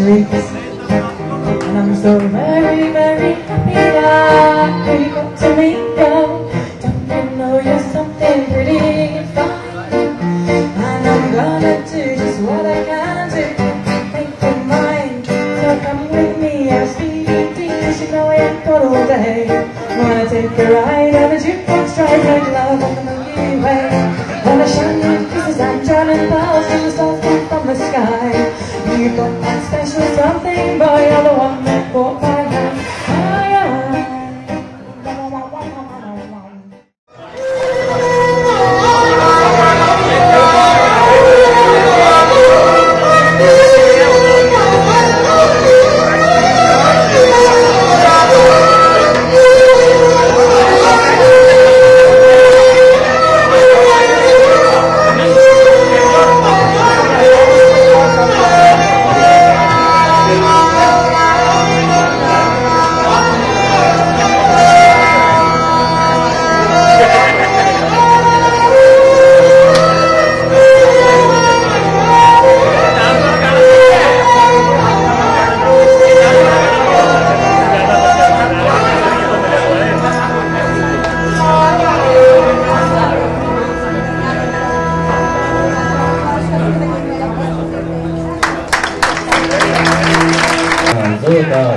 And I'm so very, very happy that you got to meet them. Don't you know you're something pretty fine? And I'm gonna do just what I can do to make your mind. So come with me, I'll speed cause you know I ain't got all day. Wanna take a ride, have a jukebox, drive like love on the được rồi